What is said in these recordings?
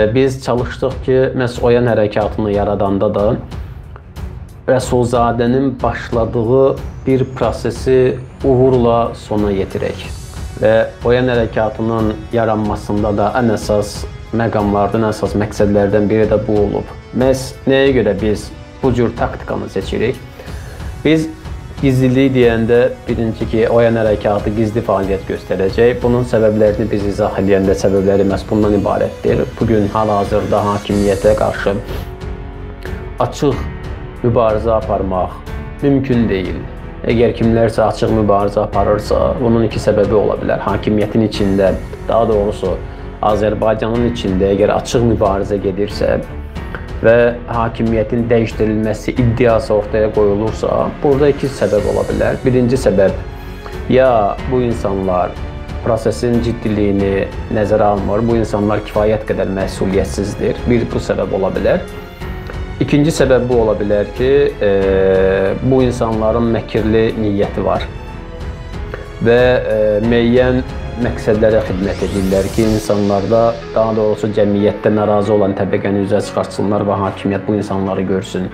Və biz çalışdıq ki, məhz Oyan hərəkatını yaradanda da Rəsulzadənin başladığı bir prosesi uğurla sona yetirək. Və Oyan hərəkatının yaranmasında da ən əsas məqamlardan, əsas məqsədlərdən biri də bu olub. Məhz nəyə görə biz bu cür taktikanı seçirik? Biz gizlilik deyəndə birinci ki, Oyan hərəkatı gizli fəaliyyət göstərəcək. Bunun səbəblərini biz izah edəndə səbəbləri məhz bundan ibarətdir. Bu gün hal-hazırda hakimiyyətə qarşı açıq mübarizə aparmaq mümkün deyil. Əgər kimlərsə açıq mübarizə aparırsa, bunun iki səbəbi ola bilər. Hakimiyyətin içində, daha doğrusu Azərbaycanın içində əgər açıq mübarizə gedirsə və hakimiyyətin dəyişdirilməsi iddiası ortaya qoyulursa, burada iki səbəb ola bilər. Birinci səbəb ya bu insanlar prosesin ciddiliyini nəzərə almır, bu insanlar kifayət qədər məsuliyyətsizdir. Bir bu səbəb ola bilər. İkinci səbəb bu ola bilər ki, e, bu insanların məkirli niyyəti var və e, müəyyən məqsədlərə xidmət edirlər ki, insanlarda, daha doğrusu cəmiyyətdə narazı olan təbəqəni üzə çıxartsınlar və hakimiyyət bu insanları görsün.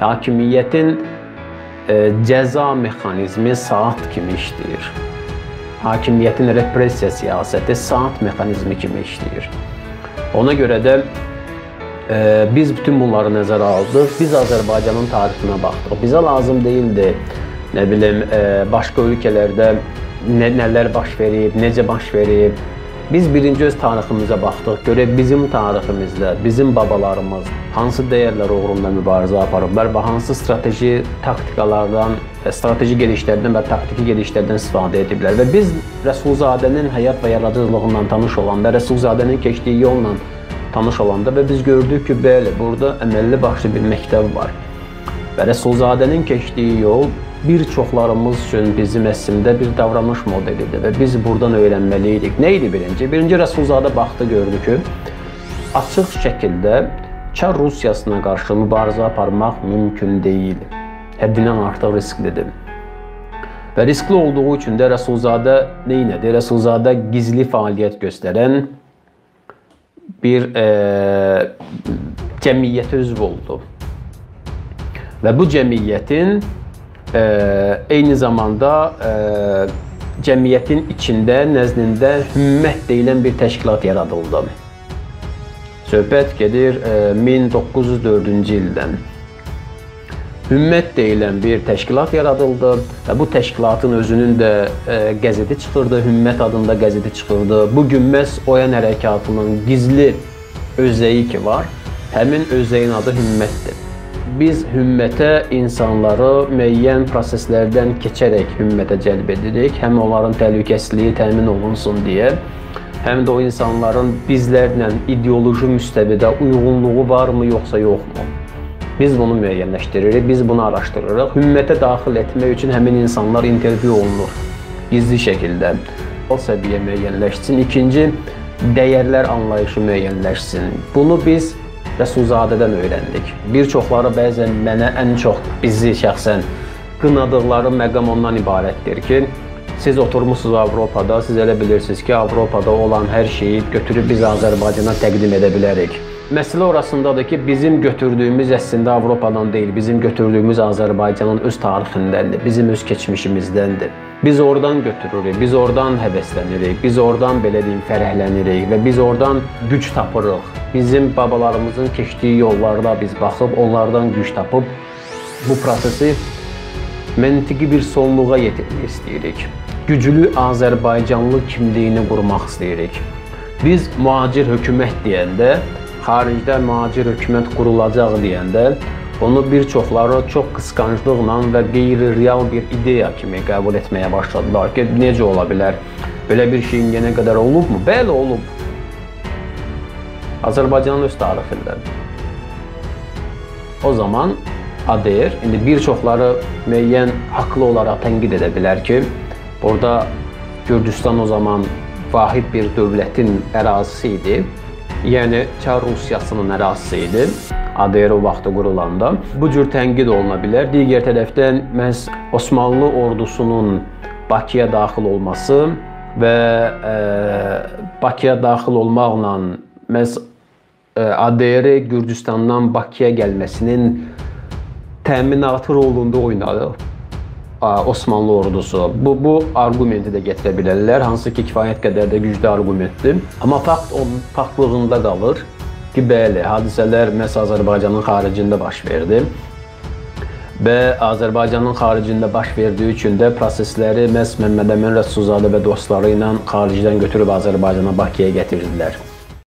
Hakimiyyətin e, cəza mexanizmi saat kimi işləyir. Hakimiyyətin repressiya siyasəti saat mexanizmi kimi işləyir. Ona görə də biz bütün bunları nəzərə aldıq. Biz Azərbaycanın tarixinə baxdıq. Bizə lazım deyildi, nə bilim, başqa ölkələrdə nə, nələr baş verib, necə baş verib. Biz birinci öz tariximizə baxdıq. Görək bizim tariximizdə bizim babalarımız hansı dəyərlər uğrunda mübarizə aparıblar və hansı strateji taktikalardan, strateji gedişlərdən və taktiki gedişlərdən istifadə ediblər. Və biz Rəsulzadənin həyat və yaradıcılığından tanış olanda, Rəsulzadənin keçdiyi yolla tanış olanda və biz gördük ki, bəli, burada əməlli başlı bir məktəb var. Və Rəsulzadənin keçdiyi yol bir çoxlarımız üçün bizim əslində bir davranış modelidir və biz buradan öyrənməli idik. Nə idi birinci? Birinci Rəsulzadə baxdı, gördü ki, açıq şəkildə Çar Rusiyasına qarşı mübarizə aparmaq mümkün deyil. Həddindən artıq risklidir. Və riskli olduğu üçün də Rəsulzadə nə idi? Rəsulzadə gizli fəaliyyət göstərən bir e, cəmiyyətə üzv oldu. Və bu cəmiyyətin eyni zamanda e, cəmiyyətin içində, nəzdində hümmət deyilən bir təşkilat yaradıldı. Söhbət gedir e, 1904-cü ildən. Hümmət deyilən bir təşkilat yaradıldı və bu təşkilatın özünün də e, qəzeti çıxırdı, Hümmət adında qəzeti çıxırdı. Bu gün məhz Oyan hərəkatının gizli özəyi ki var, həmin özəyin adı Hümmətdir. Biz Hümmətə insanları müəyyən proseslərdən keçərək Hümmətə cəlb edirik, həm onların təhlükəsizliyi təmin olunsun deyə, həm də o insanların bizlərlə ideoloji müstəvidə uyğunluğu varmı yoxsa yoxmu? Biz bunu müəyyənləşdiririk, biz bunu araşdırırıq. Ümumiyyətə daxil etmək üçün həmin insanlar intervyu olunur gizli şəkildə. O səviyyə müəyyənləşsin. İkinci, dəyərlər anlayışı müəyyənləşsin. Bunu biz Rəsulzadədən öyrəndik. Bir çoxları bəzən mənə ən çox bizi şəxsən qınadıqları məqam ondan ibarətdir ki, siz oturmusunuz Avropada, siz elə bilirsiniz ki, Avropada olan hər şeyi götürüb biz Azərbaycana təqdim edə bilərik. Məsələ orasındadır ki, bizim götürdüyümüz əslində Avropadan deyil, bizim götürdüyümüz Azərbaycanın öz tarixindəndir, bizim öz keçmişimizdəndir. Biz oradan götürürük, biz oradan həvəslənirik, biz oradan belə deyim fərəhlənirik və biz oradan güc tapırıq. Bizim babalarımızın keçdiyi yollarda biz baxıb onlardan güc tapıb bu prosesi məntiqi bir sonluğa yetirmək istəyirik. Güclü Azərbaycanlı kimliyini qurmaq istəyirik. Biz mühacir hökumət deyəndə xaricdə mühacir hökumət qurulacaq deyəndə onu bir çoxları çox qısqanclıqla və qeyri-real bir ideya kimi qəbul etməyə başladılar ki, necə ola bilər? Belə bir şey indiyənə qədər olubmu? Bəli, olub. Azərbaycanın öz tarixində. O zaman ADR, indi bir çoxları müəyyən haqlı olaraq tənqid edə bilər ki, burada Gürcüstan o zaman vahid bir dövlətin ərazisi idi yəni Çar Rusiyasının ərazisi idi. ADR o vaxtı qurulanda bu cür tənqid oluna bilər. Digər tərəfdən məhz Osmanlı ordusunun Bakıya daxil olması və e, Bakıya daxil olmaqla məhz ADR Gürcüstandan Bakıya gəlməsinin təminatı rolunda oynadı Osmanlı ordusu. Bu bu arqumenti də gətirə bilərlər, hansı ki, kifayət qədər də güclü arqumentdir. Amma fakt onun faktlığında qalır ki, bəli, hadisələr məhz Azərbaycanın xaricində baş verdi və Azərbaycanın xaricində baş verdiyi üçün də prosesləri məhz Məmməd Əmin Rəsulzadə və dostları ilə xaricdən götürüb Azərbaycana Bakıya gətirdilər.